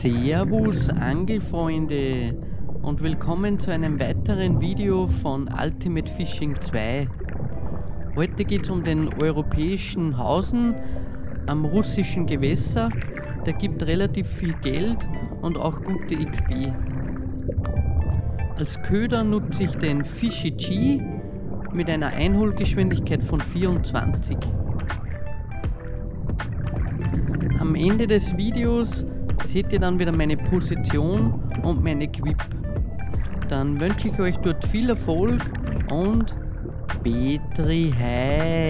Servus Angelfreunde und willkommen zu einem weiteren Video von Ultimate Fishing 2. Heute geht es um den europäischen Hausen am russischen Gewässer. Der gibt relativ viel Geld und auch gute XP. Als Köder nutze ich den Fishy G mit einer Einholgeschwindigkeit von 24. Am Ende des Videos seht ihr dann wieder meine Position und mein Equip. Dann wünsche ich euch dort viel Erfolg und Petri Heil.